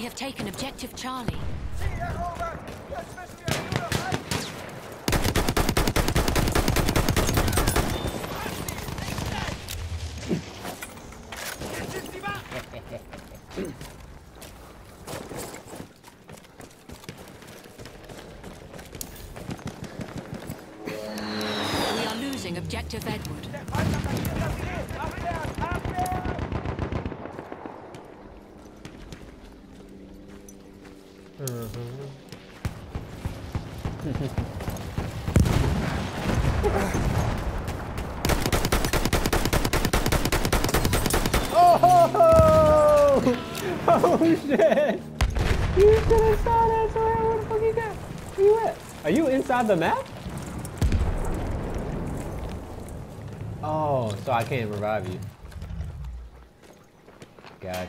have taken objective Charlie. We are losing objective Edward. Oh! Oh shit! You should have saw that, where the fuck you got? Where you at? Are you inside the map? Oh, so I can't revive you. Gotcha.